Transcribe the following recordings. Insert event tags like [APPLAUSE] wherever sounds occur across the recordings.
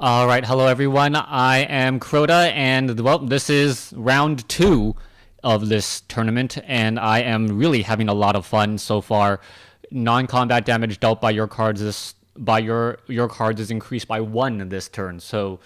All right, hello everyone. I am Crota, and well, this is round two of this tournament, and I am really having a lot of fun so far. Non-combat damage dealt by your cards is by your your cards is increased by one this turn, so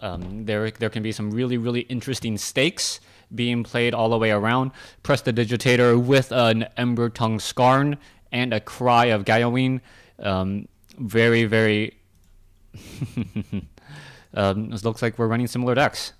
um, there there can be some really really interesting stakes being played all the way around. Press the digitator with an Ember Tongue Scarn and a Cry of Gaiaween. Um, very very. [LAUGHS] Um, it looks like we're running similar decks.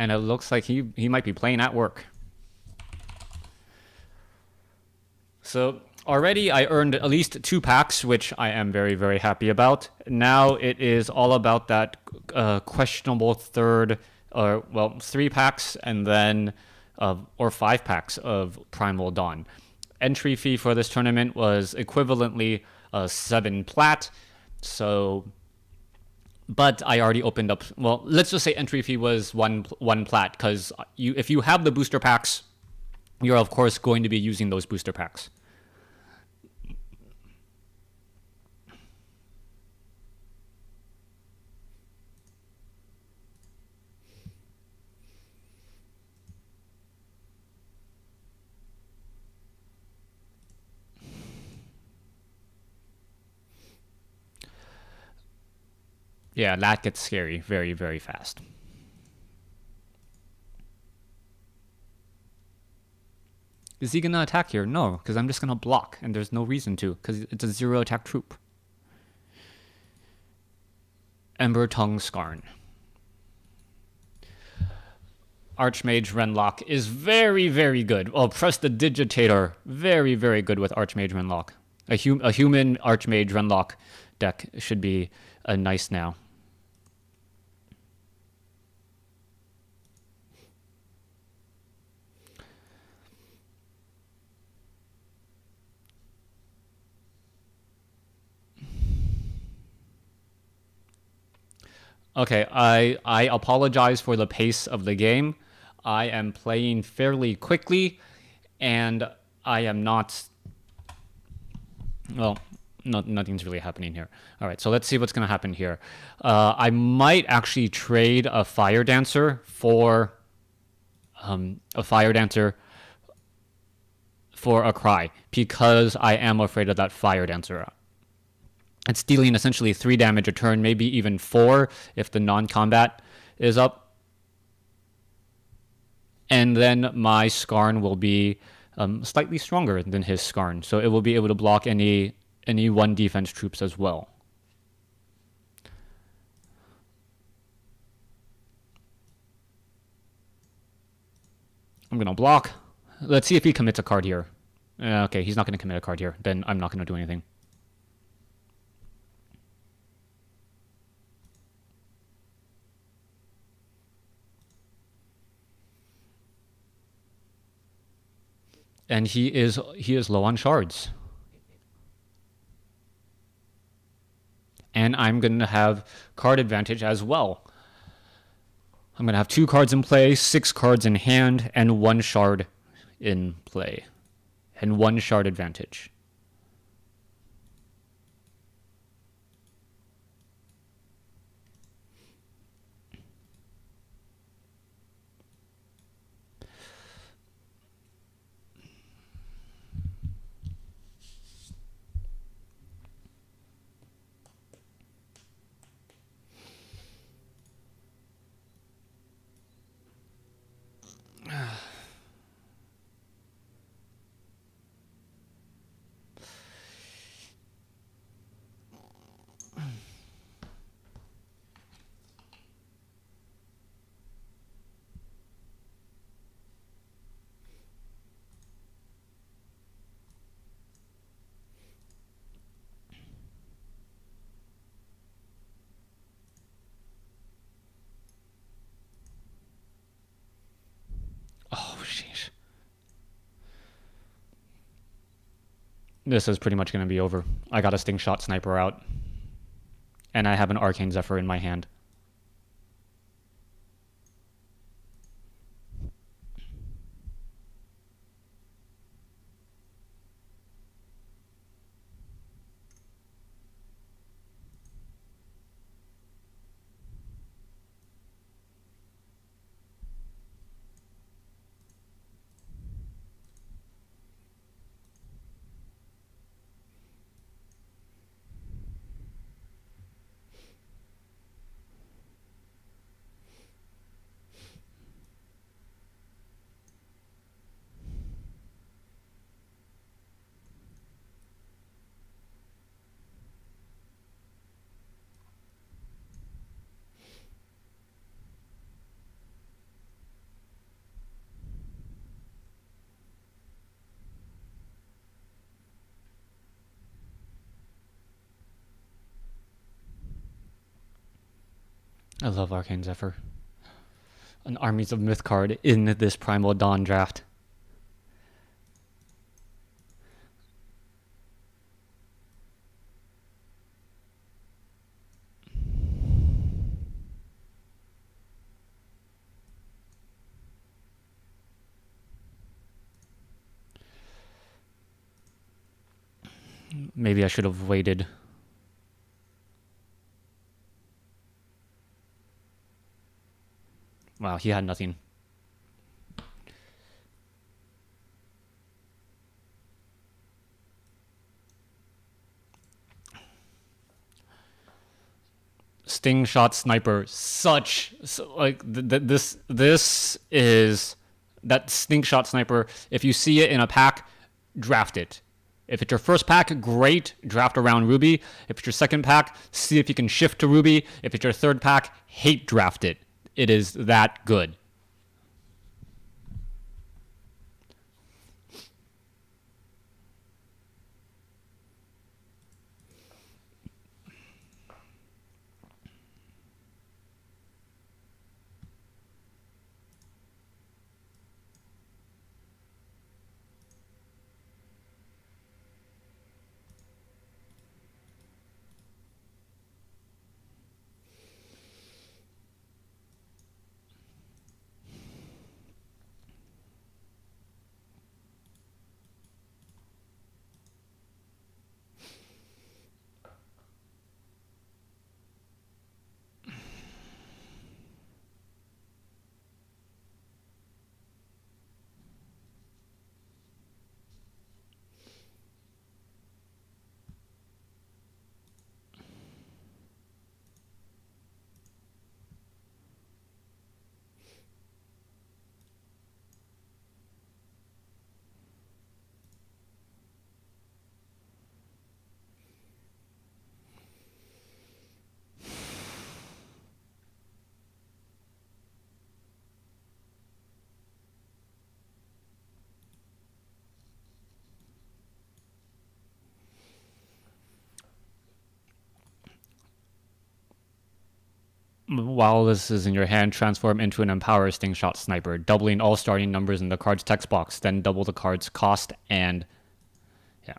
And it looks like he, he might be playing at work. So already I earned at least two packs, which I am very, very happy about. Now it is all about that uh, questionable third, or well, three packs and then, uh, or five packs of Primal Dawn. Entry fee for this tournament was equivalently uh, seven plat, so. But I already opened up. Well, let's just say entry fee was one one plat, because you if you have the booster packs, you're of course going to be using those booster packs. Yeah, that gets scary very, very fast. Is he gonna attack here? No, because I'm just gonna block, and there's no reason to, because it's a zero attack troop. Ember Tongue Scarn. Archmage Renlock is very, very good. Oh, digitator. very, very good with Archmage Renlock. A, hum a human Archmage Renlock deck should be a nice now. Okay, I I apologize for the pace of the game. I am playing fairly quickly, and I am not. Well, no, nothing's really happening here. All right, so let's see what's going to happen here. Uh, I might actually trade a Fire Dancer for um, a Fire Dancer for a Cry because I am afraid of that Fire Dancer. It's dealing essentially three damage a turn, maybe even four if the non-combat is up. And then my Skarn will be um, slightly stronger than his Skarn, so it will be able to block any any one defense troops as well. I'm gonna block. Let's see if he commits a card here. Uh, okay, he's not gonna commit a card here. Then I'm not gonna do anything. And he is he is low on shards. And I'm going to have card advantage as well. I'm going to have two cards in play, six cards in hand, and one shard in play. And one shard advantage. This is pretty much going to be over. I got a sting shot sniper out. and I have an Arcane Zephyr in my hand. I love Arcane Zephyr. An Armies of Myth card in this Primal Dawn draft. Maybe I should have waited. Wow, he had nothing. Sting shot sniper, such so, like th- th- this. This is that sting shot sniper. If you see it in a pack, draft it. If it's your first pack, great, draft around Ruby. If it's your second pack, see if you can shift to Ruby. If it's your third pack, hate draft it. It is that good. While this is in your hand, transform into an Empower Stingshot Sniper, doubling all starting numbers in the card's text box, then double the card's cost and. Yeah.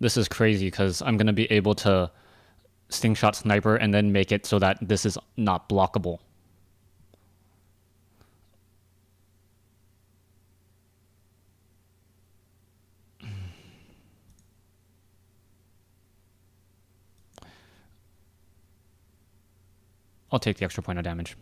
This is crazy because I'm going to be able to Stingshot Sniper and then make it so that this is not blockable. I'll take the extra point of damage.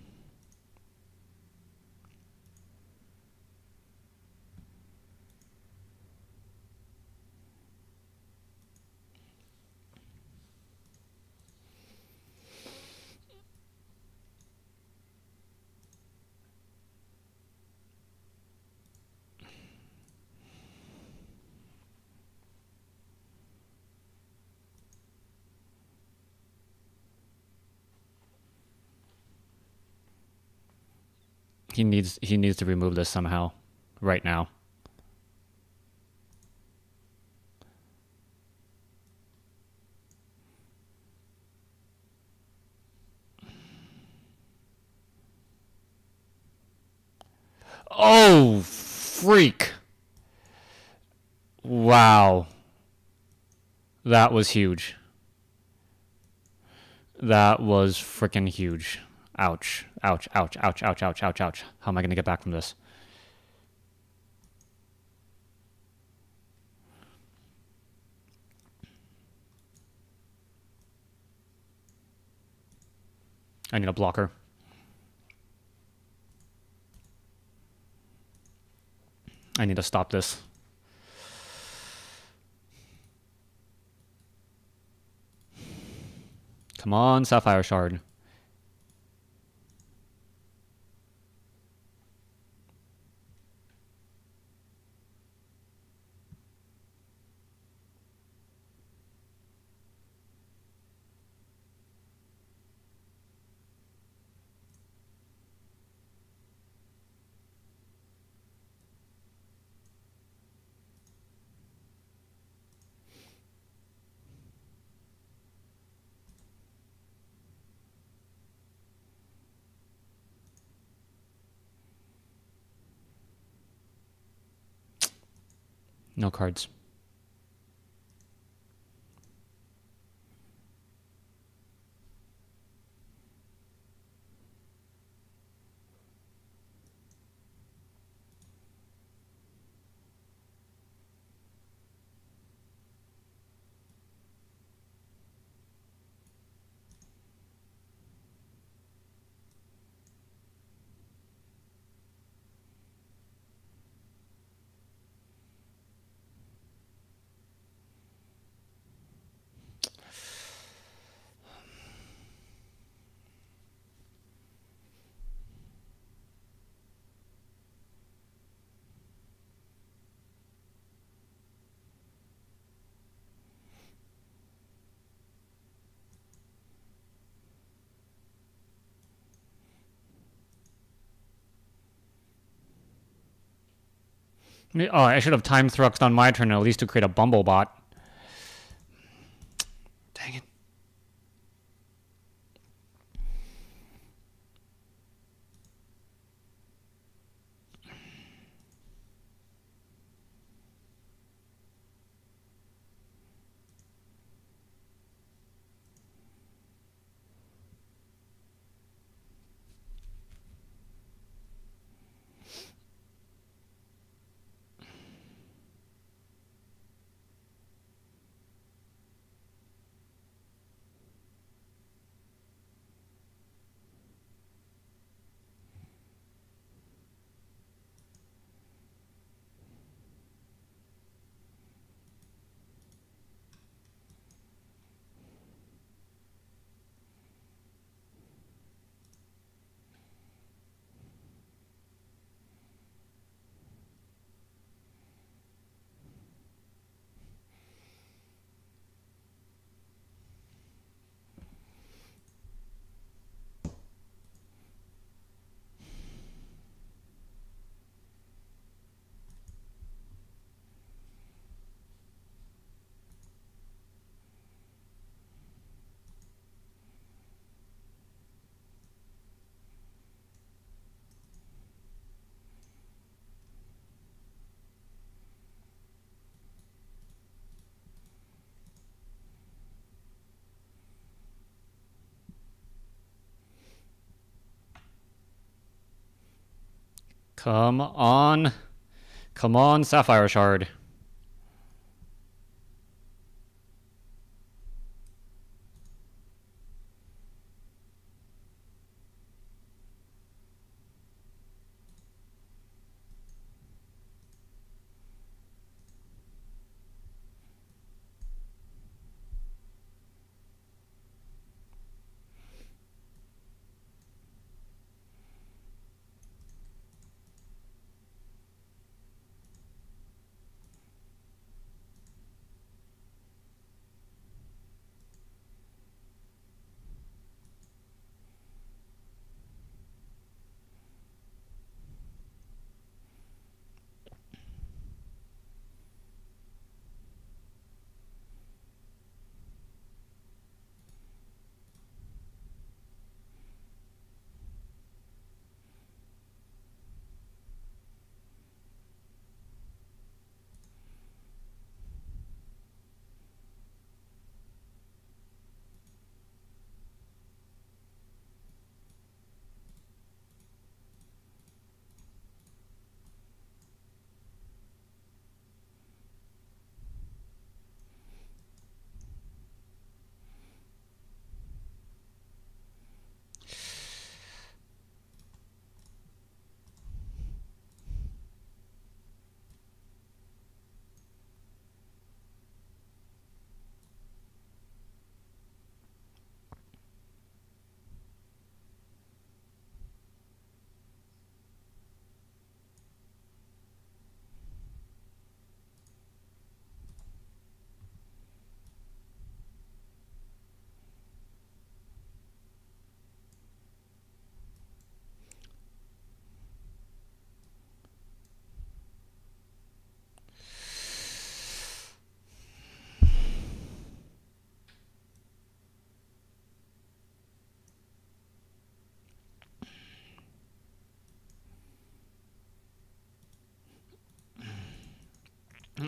He needs he needs to remove this somehow, right now. Oh, freak. Wow. That was huge. That was freaking huge. Ouch. Ouch, ouch, ouch, ouch, ouch, ouch, ouch. How am I going to get back from this? I need a blocker. I need to stop this. Come on, Sapphire Shard. No cards. Oh, I should have time fluxed on my turn at least to create a Bumblebot. Come on. Come on, Sapphire Shard.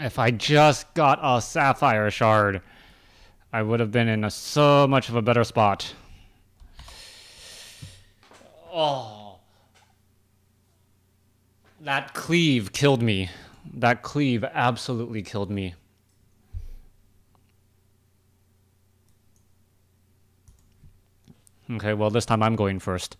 If I just got a sapphire shard, I would have been in a, so much of a better spot. Oh. That cleave killed me. That cleave absolutely killed me. Okay, well, this time I'm going first.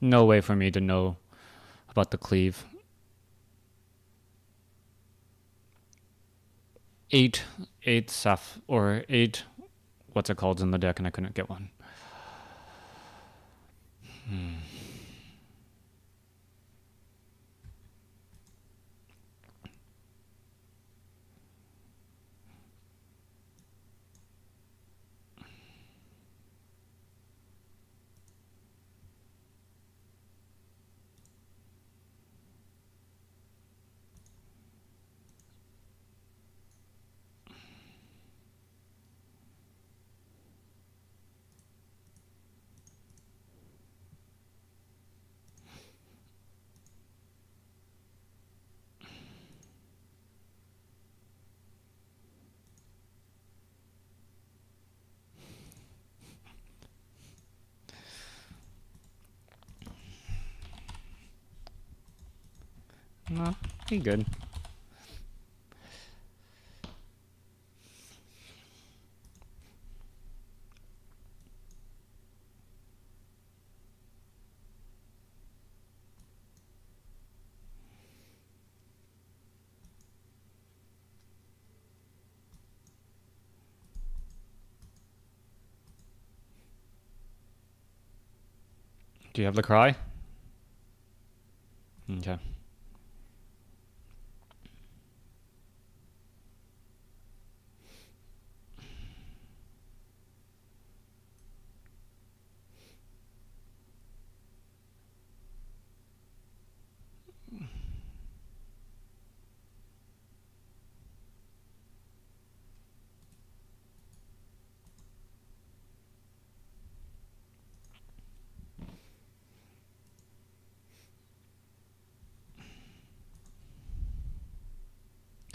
No way for me to know about the cleave. Eight, eight Saf, or eight, what's it called in the deck, and I couldn't get one. Hmm. No, he good. Do you have the cry? Okay.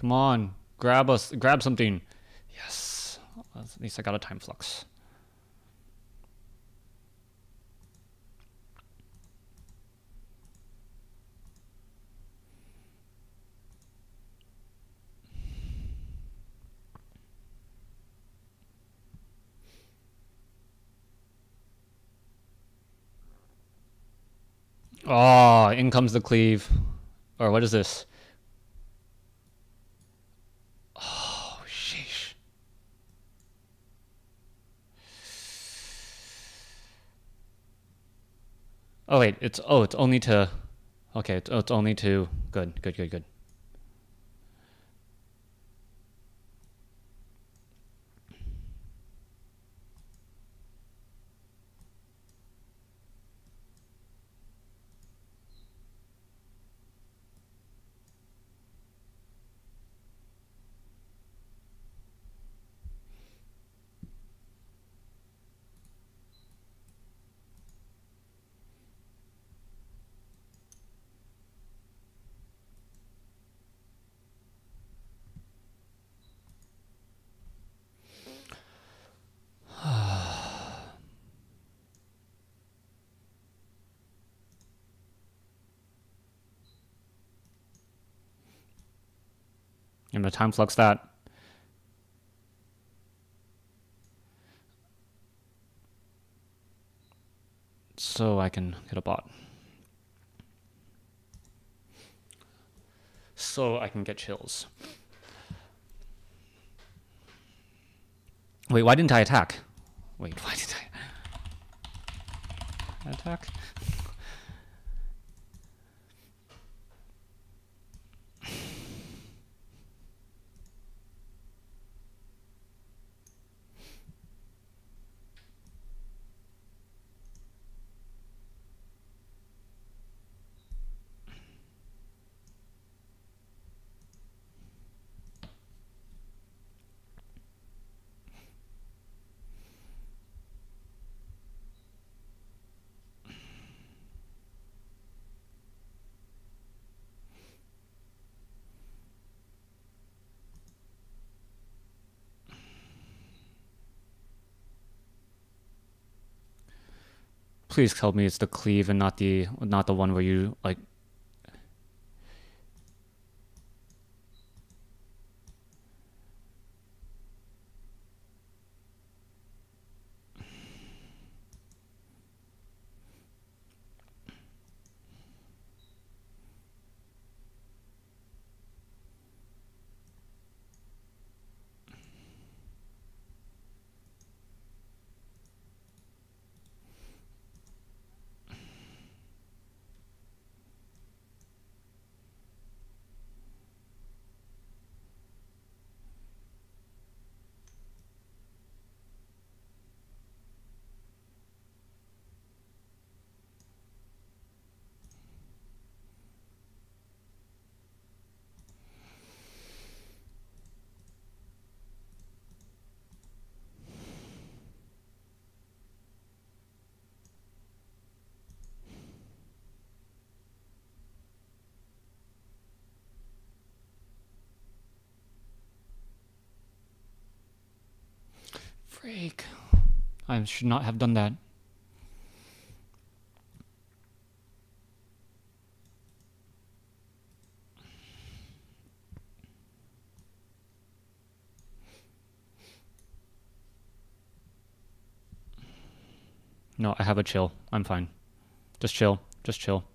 Come on, grab us, grab something. Yes, at least I got a time flux. Oh, in comes the cleave. Or what is this? Oh wait, it's oh it's only to okay, it's, oh, it's only to good, good, good, good. I'm gonna time flux that. So I can get a bot. So I can get chills. Wait, why didn't I attack? Wait, [LAUGHS] why did I attack? Please tell me it's the cleave and not the not the one where you like I should not have done that. No, I have a chill. I'm fine. Just chill. Just chill.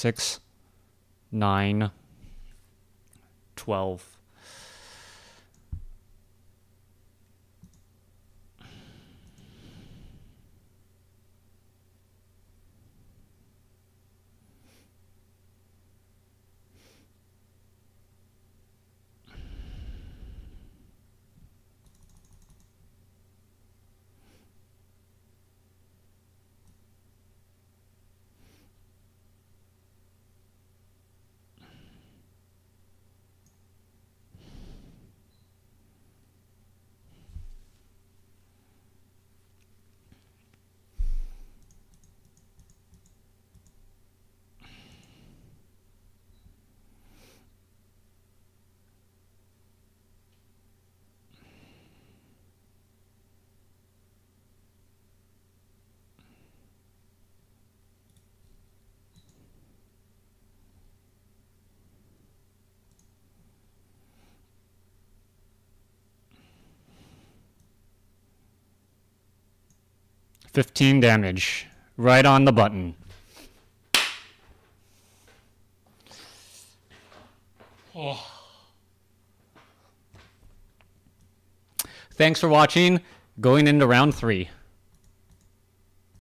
Six, nine, twelve. Fifteen damage. Right on the button. Oh. Thanks for watching. Going into round three.